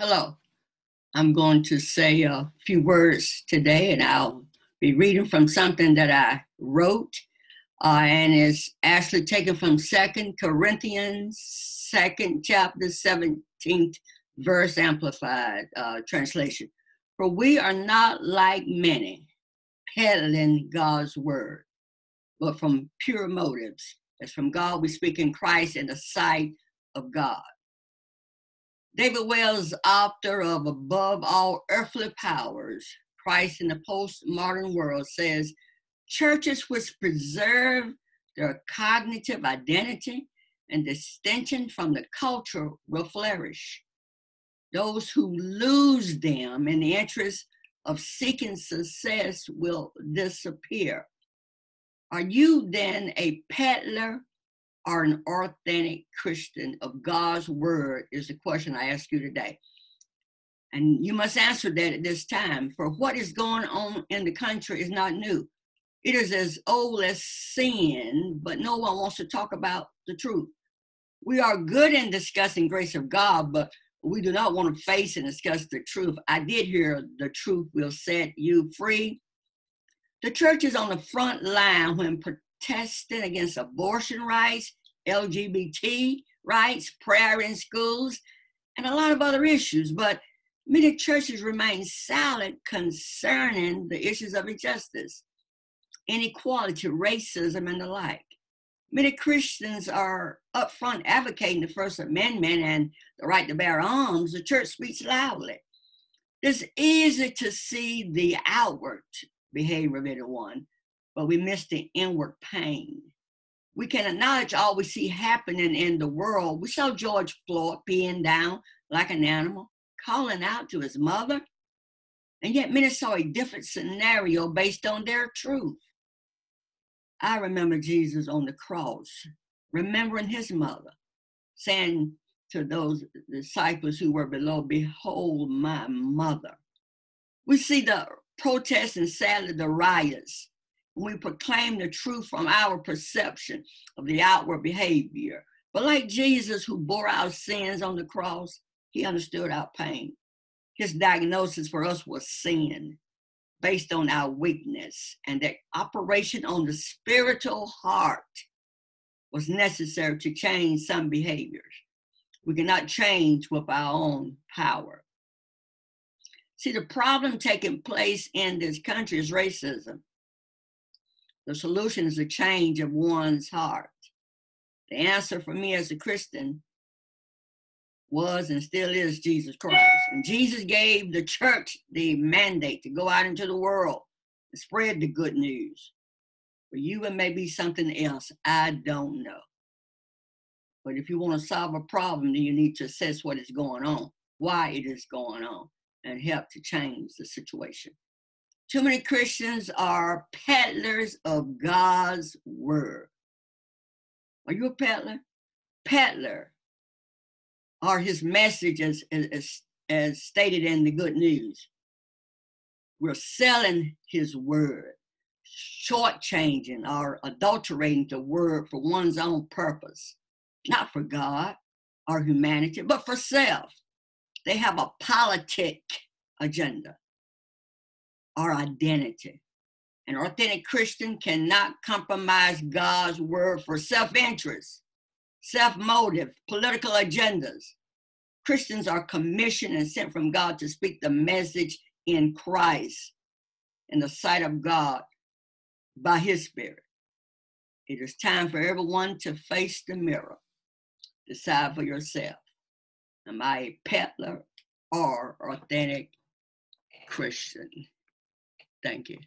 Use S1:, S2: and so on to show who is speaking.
S1: Hello. I'm going to say a few words today, and I'll be reading from something that I wrote, uh, and it's actually taken from Second Corinthians, second chapter, 17th verse, amplified uh, translation. For we are not like many, peddling God's word, but from pure motives. As from God, we speak in Christ in the sight of God. David Wells, author of Above All Earthly Powers, Christ in the Postmodern World, says churches which preserve their cognitive identity and distinction from the culture will flourish. Those who lose them in the interest of seeking success will disappear. Are you then a peddler are an authentic Christian of God's word is the question I ask you today. And you must answer that at this time. For what is going on in the country is not new. It is as old as sin, but no one wants to talk about the truth. We are good in discussing grace of God, but we do not want to face and discuss the truth. I did hear the truth will set you free. The church is on the front line when protesting against abortion rights, LGBT rights, prayer in schools, and a lot of other issues. But many churches remain silent concerning the issues of injustice, inequality, racism, and the like. Many Christians are upfront advocating the First Amendment and the right to bear arms. The church speaks loudly. It's easy to see the outward behavior of anyone, but we miss the inward pain. We can acknowledge all we see happening in the world. We saw George Floyd peeing down like an animal, calling out to his mother, and yet many saw a different scenario based on their truth. I remember Jesus on the cross, remembering his mother, saying to those disciples who were below, Behold my mother. We see the protests and sadly the riots we proclaim the truth from our perception of the outward behavior. But like Jesus, who bore our sins on the cross, he understood our pain. His diagnosis for us was sin based on our weakness, and that operation on the spiritual heart was necessary to change some behaviors. We cannot change with our own power. See, the problem taking place in this country is racism. The solution is a change of one's heart. The answer for me as a Christian was and still is Jesus Christ. And Jesus gave the church the mandate to go out into the world and spread the good news. For you, it may be something else. I don't know. But if you want to solve a problem, then you need to assess what is going on, why it is going on, and help to change the situation. Too many Christians are peddlers of God's word. Are you a peddler? Peddler are his messages as, as, as stated in the good news. We're selling his word, shortchanging or adulterating the word for one's own purpose, not for God or humanity, but for self. They have a politic agenda our identity. An authentic Christian cannot compromise God's word for self interest, self motive, political agendas. Christians are commissioned and sent from God to speak the message in Christ in the sight of God by His Spirit. It is time for everyone to face the mirror. Decide for yourself. Am I a peddler or authentic Christian? Thank you.